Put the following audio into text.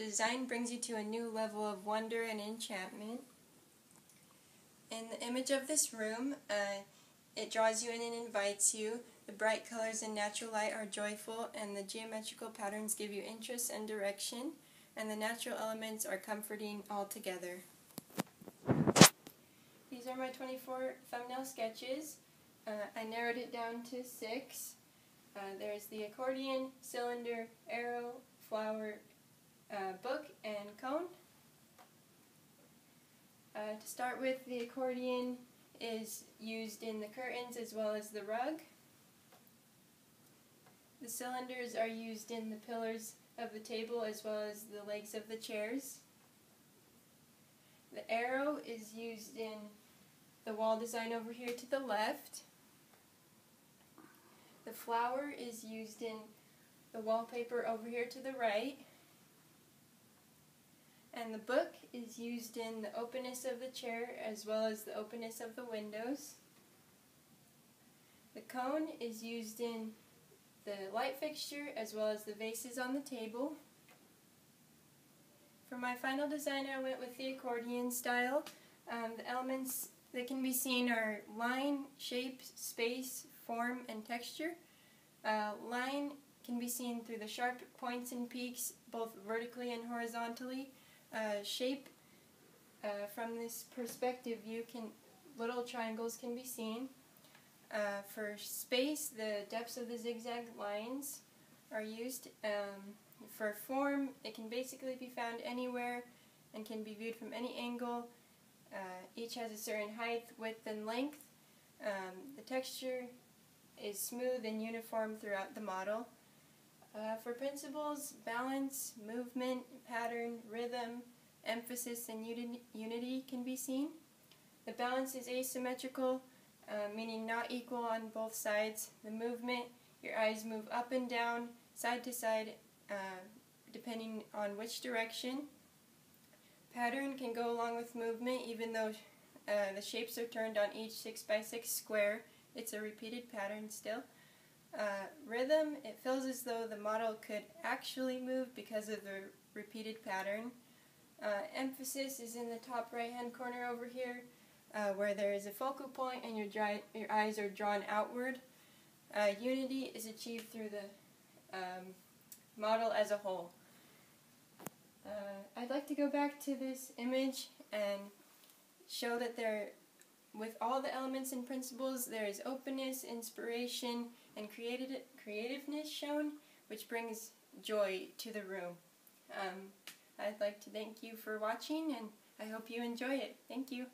design brings you to a new level of wonder and enchantment. In the image of this room, uh, it draws you in and invites you. The bright colors and natural light are joyful, and the geometrical patterns give you interest and direction, and the natural elements are comforting altogether. These are my 24 thumbnail sketches. Uh, I narrowed it down to six. Uh, there's the accordion, cylinder, arrow, flower, uh, book, and cone. Uh, to start with, the accordion is used in the curtains as well as the rug. The cylinders are used in the pillars of the table as well as the legs of the chairs. The arrow is used in the wall design over here to the left. The flower is used in the wallpaper over here to the right. And the book is used in the openness of the chair as well as the openness of the windows. The cone is used in the light fixture as well as the vases on the table. For my final design I went with the accordion style. Um, the elements that can be seen are line, shape, space, form, and texture. Uh, line can be seen through the sharp points and peaks both vertically and horizontally. Uh, shape uh, from this perspective view can little triangles can be seen. Uh, for space, the depths of the zigzag lines are used. Um, for form, it can basically be found anywhere and can be viewed from any angle. Uh, each has a certain height, width, and length. Um, the texture is smooth and uniform throughout the model. Uh, for principles, balance, movement, pattern, rhythm, emphasis, and uni unity can be seen. The balance is asymmetrical, uh, meaning not equal on both sides. The movement, your eyes move up and down, side to side, uh, depending on which direction. Pattern can go along with movement even though uh, the shapes are turned on each 6x6 square. It's a repeated pattern still. Rhythm, it feels as though the model could actually move because of the repeated pattern. Uh, emphasis is in the top right hand corner over here uh, where there is a focal point and your, dry, your eyes are drawn outward. Uh, unity is achieved through the um, model as a whole. Uh, I'd like to go back to this image and show that there, with all the elements and principles, there is openness, inspiration, and creative, creativeness shown, which brings joy to the room. Um, I'd like to thank you for watching, and I hope you enjoy it. Thank you.